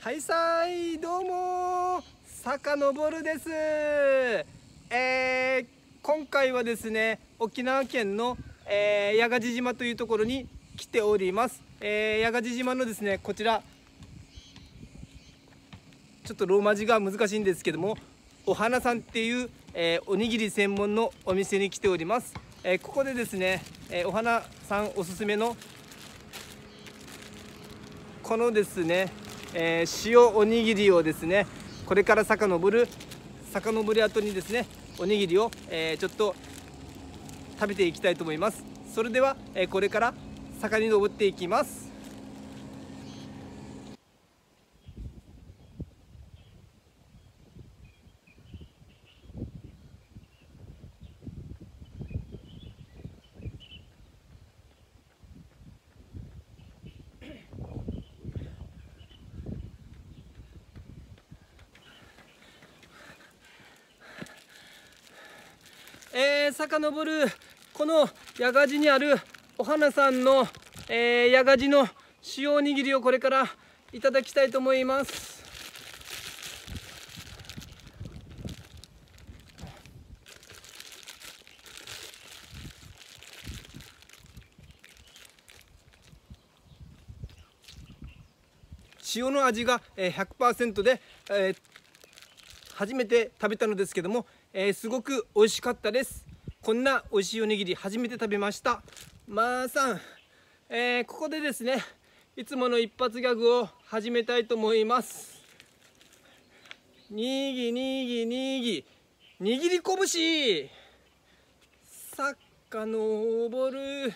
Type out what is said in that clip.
はいさいどうも坂登です。えー、今回はですね沖縄県の、えー、八ヶ地島というところに来ております、えー、八ヶ地島のですねこちらちょっとローマ字が難しいんですけどもお花さんっていう、えー、おにぎり専門のお店に来ております、えー、ここでですね、えー、お花さんおすすめのこのですね、えー、塩おにぎりをですねこれから遡る遡る後にですねおにぎりを、えー、ちょっと食べていきたいと思います。それでは、えー、これから坂に登っていきます。えー、遡るこの八ヶ寺にあるお花さんの、えー、八ヶ寺の塩おにぎりをこれからいただきたいと思います。塩の味が100%で、えー、初めて食べたのですけどもえー、すごく美味しかったです。こんな美味しいおにぎり初めて食べました。まーさん、えー、ここでですねいつもの一発ギャグを始めたいと思います。にぎにぎにぎ。握り拳。さっかのぼる